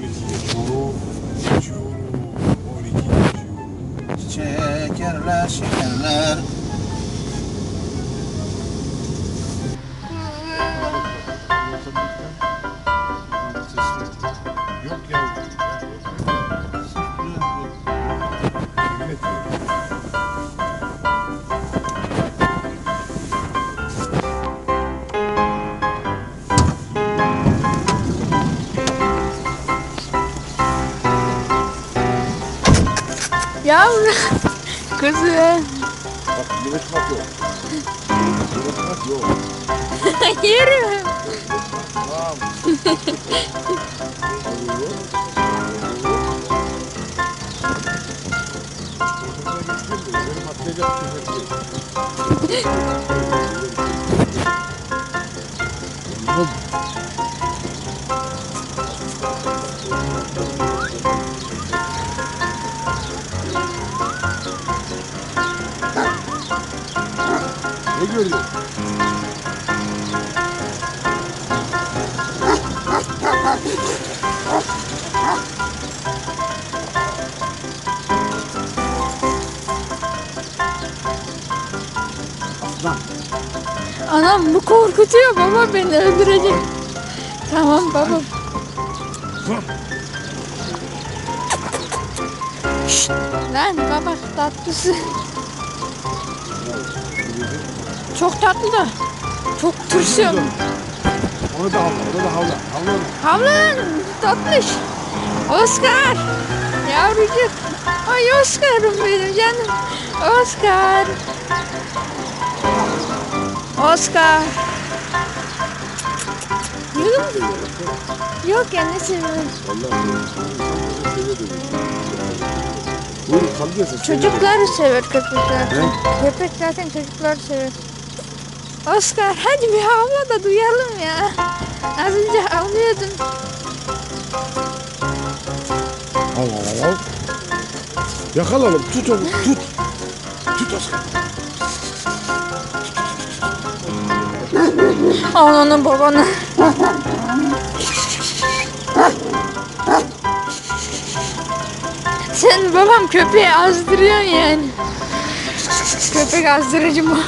geçiyorum. Geçiyorum. 12 geçiyorum. Şekerler şekerler. Yavrum. Kızım. Bak yürütmek yok. Yürütmek yok. Yürü. Tamam. Benim Ne görüyorsun? Anam bu korkutuyor baba beni öldürecek. Tamam baba. Şşt, lan baba tatlısı. Çok tatlı da. Çok tırsıyorum. Onu da havla, onu da havla. Havla onu. Havlan tatlış. Oscar. Yavrucuk. Ay Oscar'ım benim canım. Oscar. Oscar. Yok. Yok ya ne seviyorum. Çocukları sever köpekler. Köpek zaten çocukları sever. Oscar hadi bir havla da duyalım ya. Az önce havlıyordun. Al al al. Yakalalım. Tut onu. Tut. Tut Oscar. Ananı babanı. Sen babam köpeği azdırıyorsun yani. Köpek azdırıcı mı?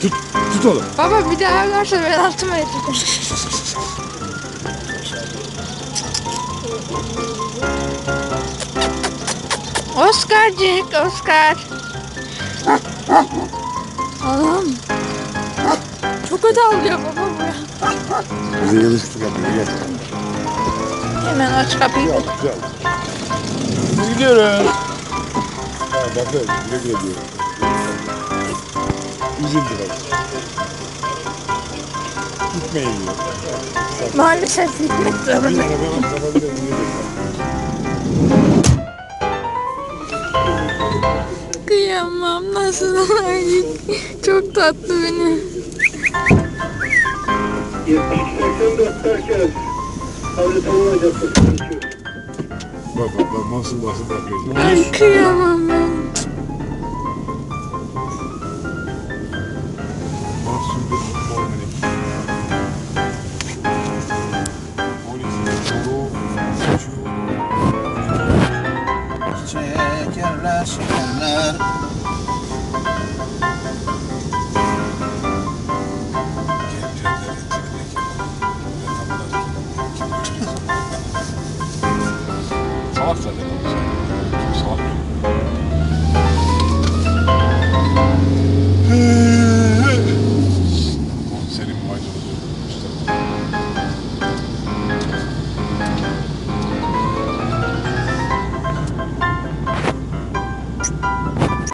Tut. Tut onu. Baba bir daha varsa ben altıma edeceğim. Oscarcık, Oscar. Anam. Çok kötü ağlıyor baba bu ya. Bize gelişti kapıyı. Gel. Hemen aç kapıyı. Güzel. Güzel. Biz gidiyoruz. Ha, bakın. Güle güle diyor. Üzüldü bak. Gitmeyin diyor. Maalesef gitmek zorunda. Kıyamam nasıl olacak? Çok tatlı beni. 84 derken Havli Tavulacaktır. Bak bak bak. Nasıl nasıl bakıyor. Ay kıyamam Şekerler şekerler. Salak zaten.